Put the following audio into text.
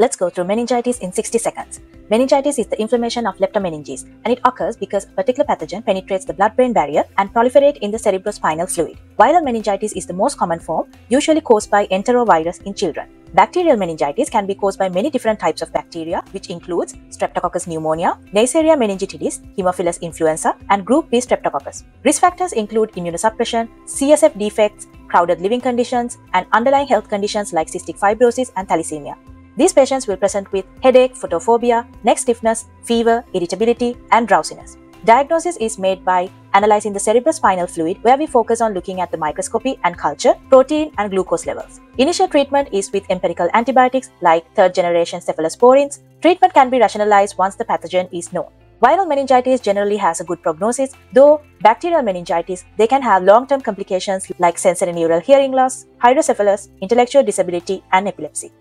Let's go through meningitis in 60 seconds. Meningitis is the inflammation of leptomeninges and it occurs because a particular pathogen penetrates the blood-brain barrier and proliferates in the cerebrospinal fluid. Viral meningitis is the most common form, usually caused by enterovirus in children. Bacterial meningitis can be caused by many different types of bacteria, which includes Streptococcus pneumonia, Neisseria meningitidis, Haemophilus influenza, and Group B Streptococcus. Risk factors include immunosuppression, CSF defects, crowded living conditions, and underlying health conditions like cystic fibrosis and thalassemia. These patients will present with headache, photophobia, neck stiffness, fever, irritability, and drowsiness. Diagnosis is made by analyzing the cerebrospinal fluid where we focus on looking at the microscopy and culture, protein and glucose levels. Initial treatment is with empirical antibiotics like third generation cephalosporins. Treatment can be rationalized once the pathogen is known. Viral meningitis generally has a good prognosis, though bacterial meningitis, they can have long-term complications like sensorineural hearing loss, hydrocephalus, intellectual disability, and epilepsy.